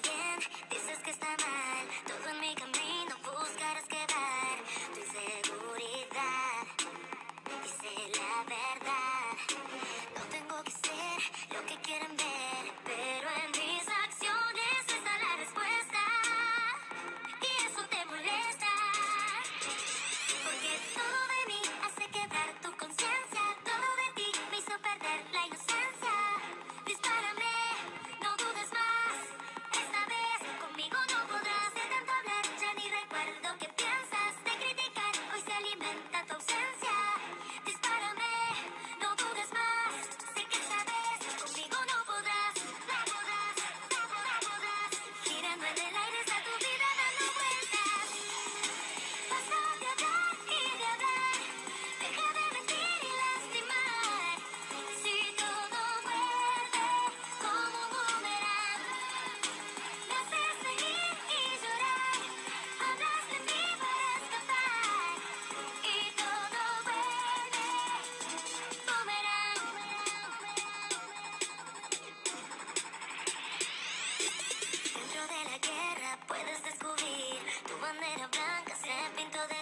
bien, dices que está mal. blanca se pintó de